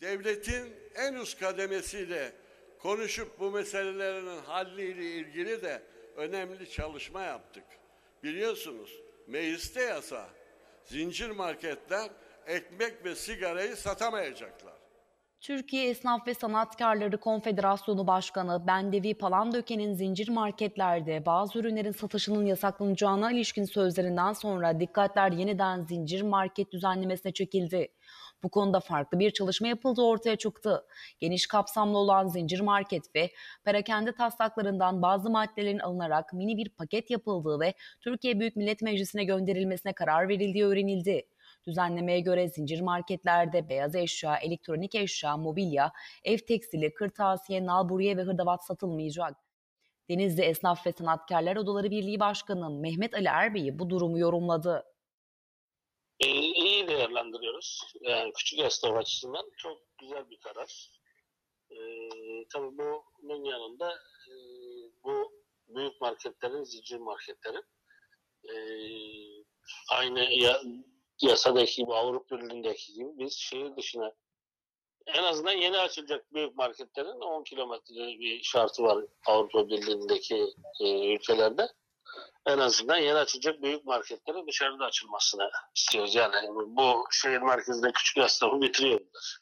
devletin en üst kademesiyle konuşup bu meselelerin halliyle ilgili de önemli çalışma yaptık. Biliyorsunuz mecliste yasa zincir marketler ekmek ve sigarayı satamayacaklar. Türkiye Esnaf ve Sanatkarları Konfederasyonu Başkanı Bendevi Palandöken'in zincir marketlerde bazı ürünlerin satışının yasaklanacağına ilişkin sözlerinden sonra dikkatler yeniden zincir market düzenlemesine çekildi. Bu konuda farklı bir çalışma yapıldığı ortaya çıktı. Geniş kapsamlı olan zincir market ve perakende taslaklarından bazı maddelerin alınarak mini bir paket yapıldığı ve Türkiye Büyük Millet Meclisi'ne gönderilmesine karar verildiği öğrenildi. Düzenlemeye göre zincir marketlerde beyaz eşya, elektronik eşya, mobilya, ev tekstili, kırtasiye, nalburiye ve hırdavat satılmayacak. Denizli Esnaf ve Sanatkarlar Odaları Birliği Başkanı Mehmet Ali Erbey'i bu durumu yorumladı. E, iyi değerlendiriyoruz. Yani küçük esnaf açısından çok güzel bir karar. E, tabii bunun yanında e, bu büyük marketlerin, zincir marketlerin e, aynı ya, yasadaki gibi, Avrupa Birliği'ndeki gibi biz şehir dışına en azından yeni açılacak büyük marketlerin 10 kilometre bir şartı var Avrupa Birliği'ndeki e, ülkelerde. En azından yeni açılacak büyük marketlerin dışarıda açılmasını istiyoruz. Yani bu şehir merkezinde küçük esnafı bitiriyor bunlar.